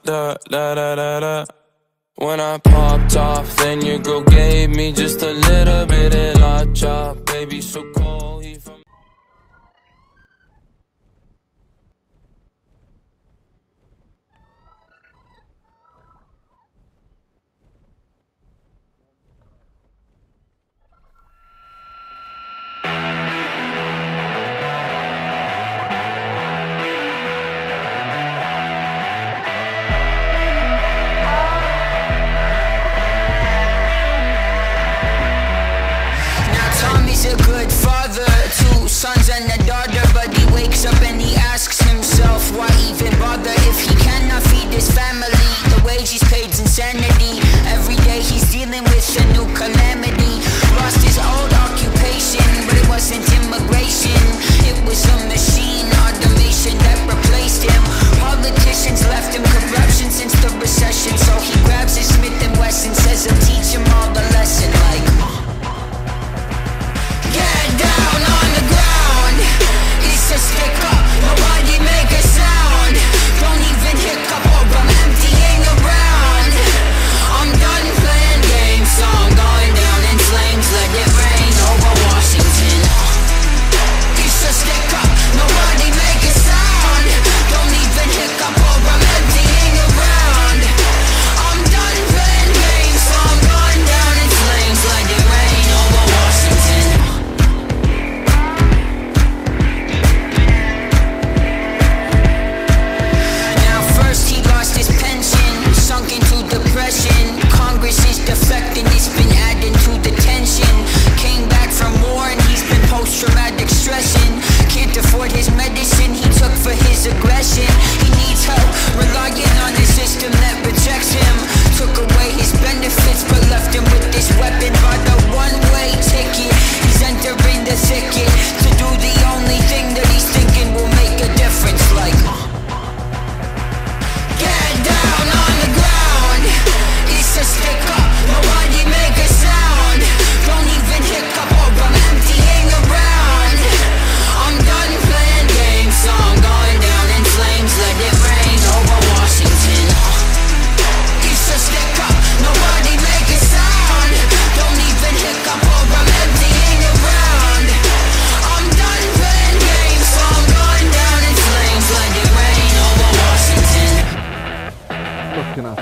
Da, da, da, da, da. When I popped off, then your girl gave me just a little bit of la chop, baby, so cold. sons and a daughter But he wakes up and he asks himself Why even bother if he cannot feed his family? The wage he's paid's insanity. Every day he's dealing with a new calamity. Lost his old occupation But it wasn't immigration. It was a machine, automation that replaced him. Politicians left him corruption since the recession. So he grabs his Smith & Wesson, says I'm my shit. Genau.